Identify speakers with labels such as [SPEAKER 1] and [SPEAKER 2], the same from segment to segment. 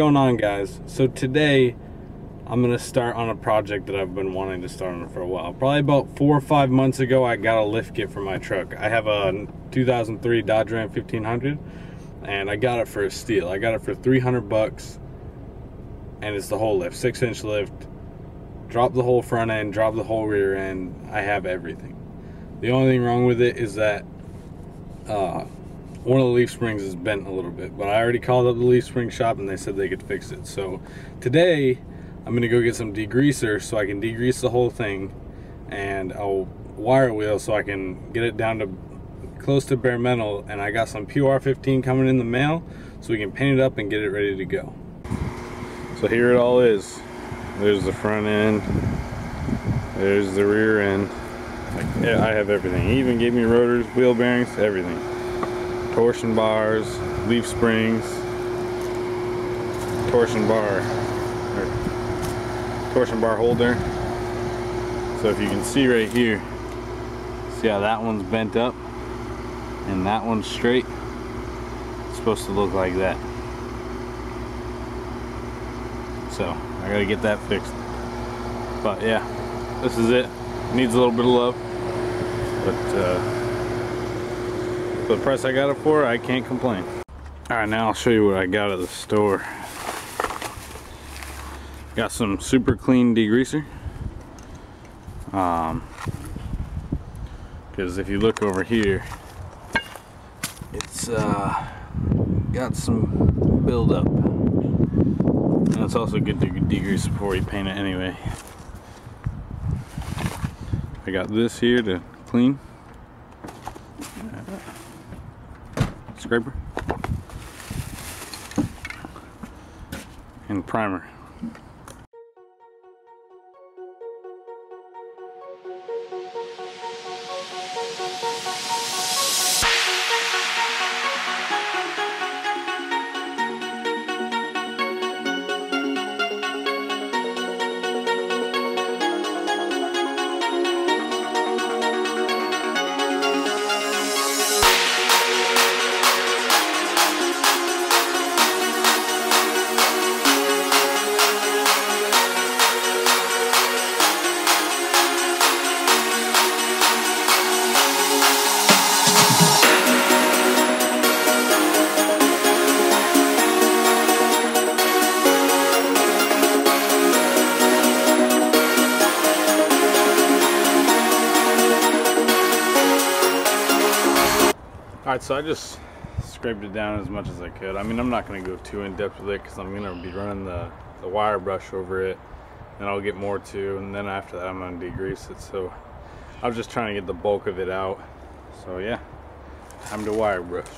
[SPEAKER 1] going on guys? So today I'm gonna start on a project that I've been wanting to start on for a while. Probably about four or five months ago I got a lift kit for my truck. I have a 2003 Dodge Ram 1500 and I got it for a steal. I got it for 300 bucks and it's the whole lift, six inch lift. Drop the whole front end, drop the whole rear end. I have everything. The only thing wrong with it is that uh, one of the leaf springs is bent a little bit, but I already called up the leaf spring shop and they said they could fix it. So today I'm gonna go get some degreaser so I can degrease the whole thing and I'll wire wheel so I can get it down to close to bare metal and I got some POR15 coming in the mail so we can paint it up and get it ready to go. So here it all is. There's the front end, there's the rear end. Yeah, I have everything. He even gave me rotors, wheel bearings, everything torsion bars, leaf springs, torsion bar, torsion bar holder. So if you can see right here, see how that one's bent up and that one's straight? It's supposed to look like that. So I gotta get that fixed. But yeah, this is it. Needs a little bit of love. But uh, the price I got it for, I can't complain. Alright, now I'll show you what I got at the store. Got some super clean degreaser. Um, because if you look over here, it's uh, got some buildup. And it's also good to degrease before you paint it anyway. I got this here to clean. Scraper and primer. Alright, so I just scraped it down as much as I could. I mean, I'm not going to go too in-depth with it because I'm going to be running the, the wire brush over it. And I'll get more too, and then after that I'm going to degrease it. So I was just trying to get the bulk of it out. So yeah, time to wire brush.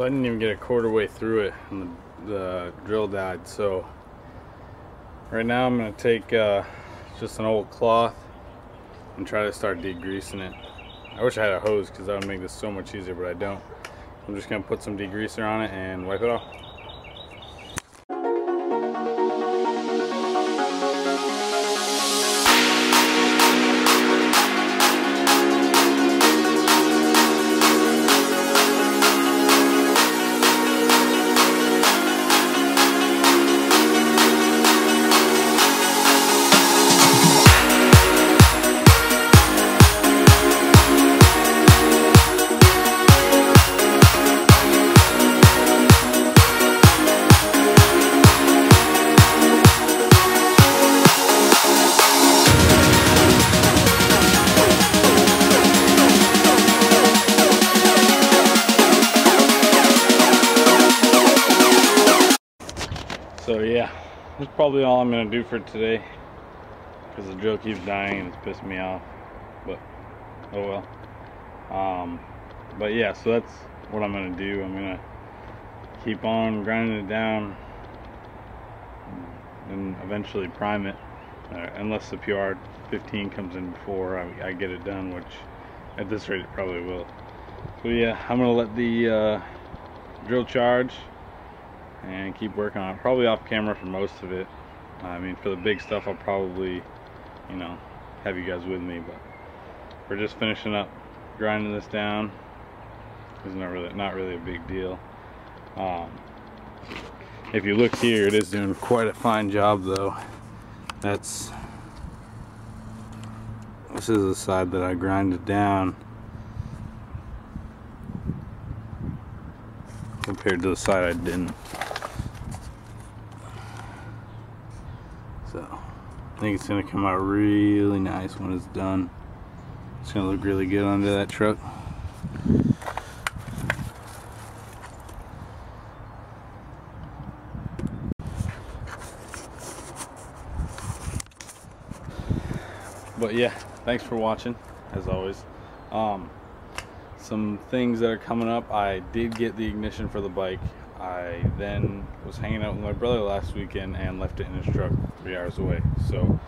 [SPEAKER 1] So I didn't even get a quarter way through it and the, the drill died. So right now I'm going to take uh, just an old cloth and try to start degreasing it. I wish I had a hose because that would make this so much easier, but I don't. I'm just going to put some degreaser on it and wipe it off. That's probably all I'm gonna do for today because the drill keeps dying and it's pissing me off. But oh well. Um, but yeah, so that's what I'm gonna do. I'm gonna keep on grinding it down and eventually prime it uh, unless the POR 15 comes in before I, I, get it done which at this rate it probably will so yeah I'm gonna let the uh, drill charge and keep working on it. Probably off camera for most of it. I mean for the big stuff I'll probably you know have you guys with me but we're just finishing up grinding this down. It's not really not really a big deal. Um, if you look here it is doing quite a fine job though. That's this is the side that I grinded down compared to the side I didn't so I think it's gonna come out really nice when it's done. It's gonna look really good under that truck. But yeah thanks for watching as always. Um, some things that are coming up I did get the ignition for the bike I then was hanging out with my brother last weekend and left it in his truck three hours away. So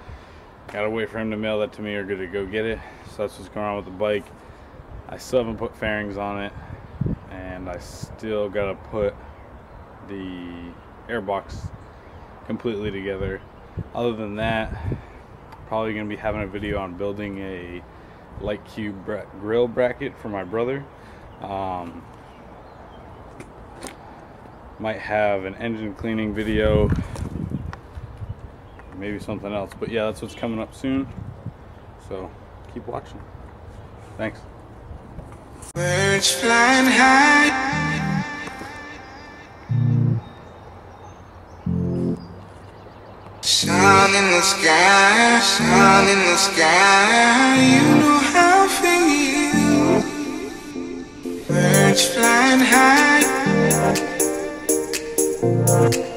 [SPEAKER 1] gotta wait for him to mail that to me or good to go get it. So that's what's going on with the bike. I still haven't put fairings on it and I still gotta put the airbox completely together. Other than that probably to be having a video on building a light cube grill bracket for my brother. Um, might have an engine cleaning video, maybe something else. But yeah, that's what's coming up soon. So keep watching. Thanks. Birds flying high. Sun in the sky, sun in the sky, you know how I feel. Birds flying high. Thank